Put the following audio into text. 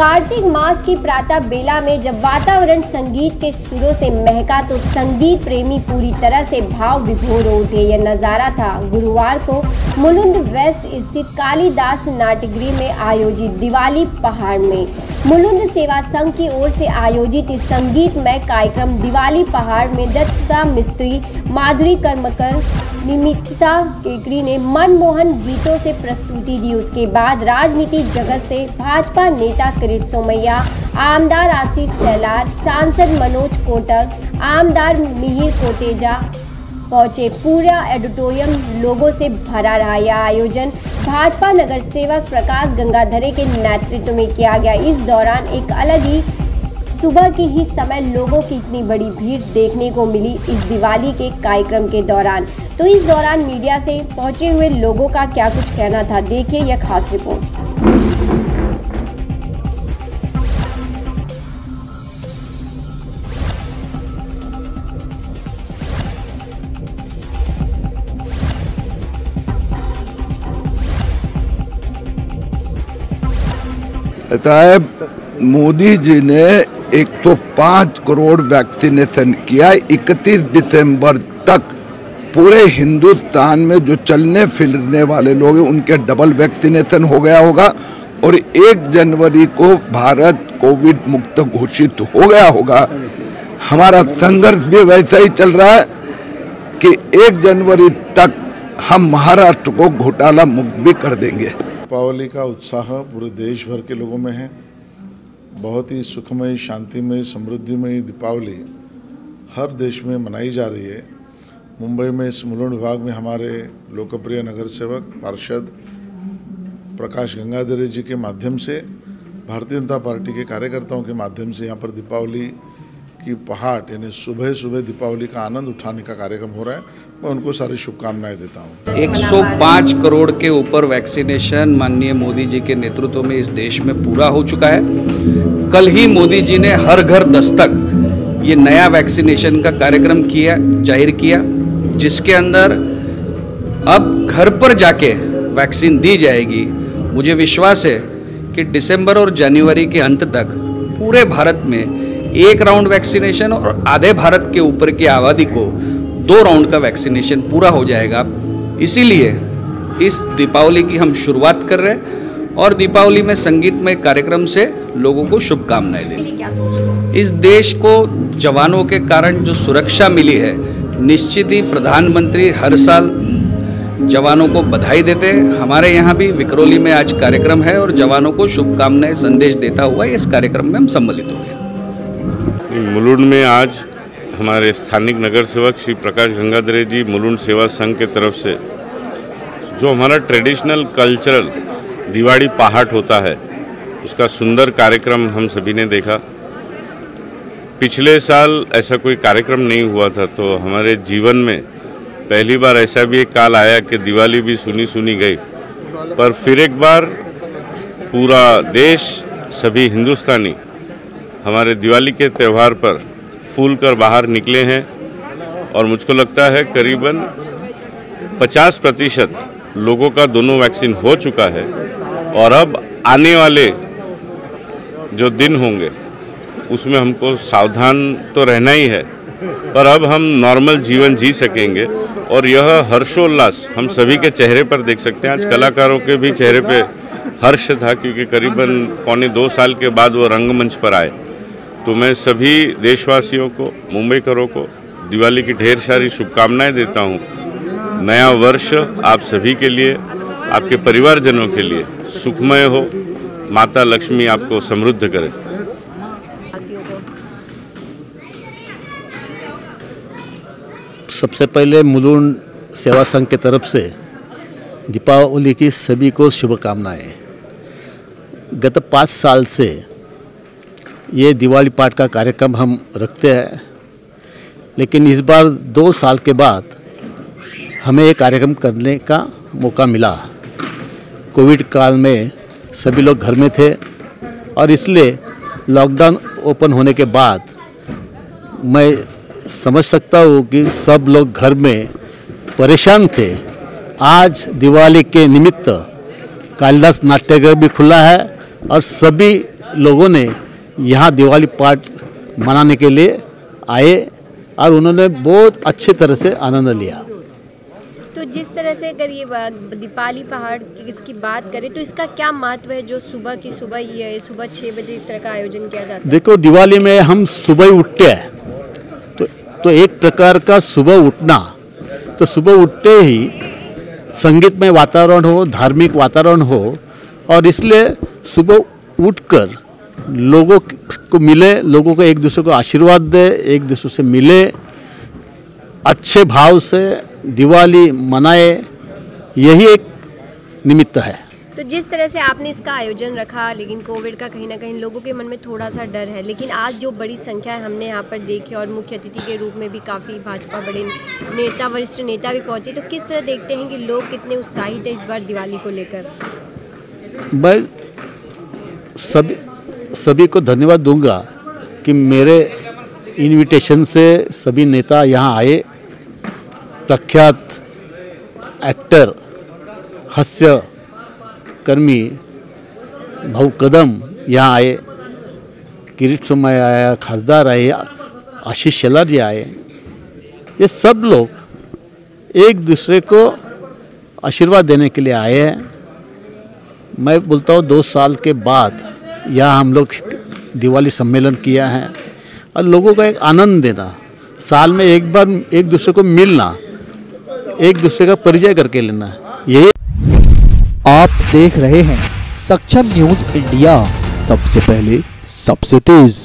कार्तिक मास की प्रातः बेला में जब वातावरण संगीत के सुरों से महका तो संगीत प्रेमी पूरी तरह से भाव विभोर उठे, यह नज़ारा था गुरुवार को मुलुंद वेस्ट स्थित कालीदास नाट्यगृह में आयोजित दिवाली पहाड़ में। मुलुंद सेवा संघ की ओर से आयोजित इस संगीतमय कार्यक्रम दिवाली पहाड़ में दत्ता मिस्त्री माधुरी कर्मकर निमित्ता केकरी ने मनमोहन गीतों से प्रस्तुति दी। उसके बाद राजनीति जगत से भाजपा नेता किरीट सोमैया, आमदार आशीष सैलार, सांसद मनोज कोटक, आमदार मिहिर कोटेजा पहुँचे। पूरा ऑडिटोरियम लोगों से भरा रहा यह आयोजन। भाजपा नगर सेवक प्रकाश गंगाधरे के नेतृत्व में किया गया। इस दौरान एक अलग ही सुबह के ही समय लोगों की इतनी बड़ी भीड़ देखने को मिली इस दिवाली के कार्यक्रम के दौरान। तो इस दौरान मीडिया से पहुँचे हुए लोगों का क्या कुछ कहना था, देखिए यह खास रिपोर्ट। है मोदी जी ने एक तो पाँच करोड़ वैक्सीनेशन किया 31 दिसंबर तक। पूरे हिंदुस्तान में जो चलने फिरने वाले लोग हैं, उनके डबल वैक्सीनेशन हो गया होगा और एक जनवरी को भारत कोविड मुक्त घोषित हो गया होगा। हमारा संघर्ष भी वैसा ही चल रहा है कि एक जनवरी तक हम महाराष्ट्र को घोटाला मुक्त भी कर देंगे। दीपावली का उत्साह पूरे देश भर के लोगों में है। बहुत ही सुखमय, शांतिमय, समृद्धिमय दीपावली हर देश में मनाई जा रही है। मुंबई में इस मुलुंड विभाग में हमारे लोकप्रिय नगर सेवक, पार्षद प्रकाश गंगाधरे जी के माध्यम से, भारतीय जनता पार्टी के कार्यकर्ताओं के माध्यम से यहाँ पर दीपावली की पहाट यानी सुबह सुबह दीपावली का आनंद उठाने का कार्यक्रम हो रहा है, मैं उनको सारी शुभकामनाएँ देता हूँ। 105 करोड़ के ऊपर वैक्सीनेशन माननीय मोदी जी के नेतृत्व में इस देश में पूरा हो चुका है। कल ही मोदी जी ने हर घर दस्तक ये नया वैक्सीनेशन का कार्यक्रम किया, ज़ाहिर किया, जिसके अंदर अब घर पर जाके वैक्सीन दी जाएगी। मुझे विश्वास है कि दिसंबर और जनवरी के अंत तक पूरे भारत में एक राउंड वैक्सीनेशन और आधे भारत के ऊपर की आबादी को दो राउंड का वैक्सीनेशन पूरा हो जाएगा। इसीलिए इस दीपावली की हम शुरुआत कर रहे हैं और दीपावली में संगीतमय कार्यक्रम से लोगों को शुभकामनाएँ दें। इस देश को जवानों के कारण जो सुरक्षा मिली है निश्चित ही प्रधानमंत्री हर साल जवानों को बधाई देते हैं। हमारे यहाँ भी विक्रोली में आज कार्यक्रम है और जवानों को शुभकामनाएँ संदेश देता हुआ इस कार्यक्रम में हम सम्मिलित होंगे मुलुंड में आज हमारे स्थानिक नगर सेवक श्री प्रकाश गंगाधरे जी मुलुंड सेवा संघ के तरफ़ से, जो हमारा ट्रेडिशनल कल्चरल दिवाड़ी पहाट होता है, उसका सुंदर कार्यक्रम हम सभी ने देखा। पिछले साल ऐसा कोई कार्यक्रम नहीं हुआ था तो हमारे जीवन में पहली बार ऐसा भी एक काल आया कि दिवाली भी सुनी सुनी गई। पर फिर एक बार पूरा देश, सभी हिंदुस्तानी हमारे दिवाली के त्यौहार पर फूल कर बाहर निकले हैं और मुझको लगता है करीबन 50 प्रतिशत लोगों का दोनों वैक्सीन हो चुका है और अब आने वाले जो दिन होंगे, उसमें हमको सावधान तो रहना ही है, पर अब हम नॉर्मल जीवन जी सकेंगे और यह हर्षोल्लास हम सभी के चेहरे पर देख सकते हैं। आज कलाकारों के भी चेहरे पे हर्ष था, क्योंकि करीबन पौने दो साल के बाद वो रंगमंच पर आए। तो मैं सभी देशवासियों को, मुंबईकरों को, दिवाली की ढेर सारी शुभकामनाएँ देता हूँ। नया वर्ष आप सभी के लिए, आपके परिवारजनों के लिए सुखमय हो। माता लक्ष्मी आपको समृद्ध करे। सबसे पहले मुलुंड सेवा संघ के तरफ़ से दीपावली की सभी को शुभकामनाएँ। गत पाँच साल से ये दिवाली पाठ का कार्यक्रम हम रखते हैं। लेकिन इस बार दो साल के बाद हमें ये कार्यक्रम करने का मौका मिला। कोविड काल में सभी लोग घर में थे और इसलिए लॉकडाउन ओपन होने के बाद मैं समझ सकता हूँ कि सब लोग घर में परेशान थे। आज दिवाली के निमित्त कालिदास नाट्यगृह भी खुला है और सभी लोगों ने यहाँ दिवाली पार्ट मनाने के लिए आए और उन्होंने बहुत अच्छे तरह से आनंद लिया। तो जिस तरह से अगर ये दीपाली पहाड़ की इसकी बात करें तो इसका क्या महत्व है जो सुबह की सुबह ये सुबह छः बजे इस तरह का आयोजन किया जाता है? देखो दिवाली में हम सुबह ही उठते हैं। तो तो एक प्रकार का सुबह उठना तो सुबह उठते ही संगीतमय वातावरण हो धार्मिक वातावरण हो और इसलिए सुबह उठकर लोगों को मिले लोगों को एक दूसरे को आशीर्वाद दे एक दूसरे से मिले अच्छे भाव से दिवाली मनाए यही एक निमित्त है। तो जिस तरह से आपने इसका आयोजन रखा लेकिन कोविड का कहीं ना कहीं लोगों के मन में थोड़ा सा डर है लेकिन आज जो बड़ी संख्या है हमने यहाँ पर देखी और मुख्य अतिथि के रूप में भी काफ़ी भाजपा बड़े नेता वरिष्ठ नेता भी पहुँचे तो किस तरह देखते हैं कि लोग कितने उत्साहित है इस बार दिवाली को लेकर? मैं सभी सभी को धन्यवाद दूँगा कि मेरे इनविटेशन से सभी नेता यहाँ आए। प्रख्यात एक्टर हास्य कर्मी भाऊ कदम यहाँ आए। किरीट सोमय आया खासदार आए, आशीष शेलार जी आए। ये सब लोग एक दूसरे को आशीर्वाद देने के लिए आए हैं। मैं बोलता हूँ दो साल के बाद यहाँ हम लोग दिवाली सम्मेलन किया है और लोगों का एक आनंद देना, साल में एक बार एक दूसरे को मिलना, एक दूसरे का परिचय करके लेना, ये आप देख रहे हैं सक्षम न्यूज़ इंडिया। सबसे पहले, सबसे तेज।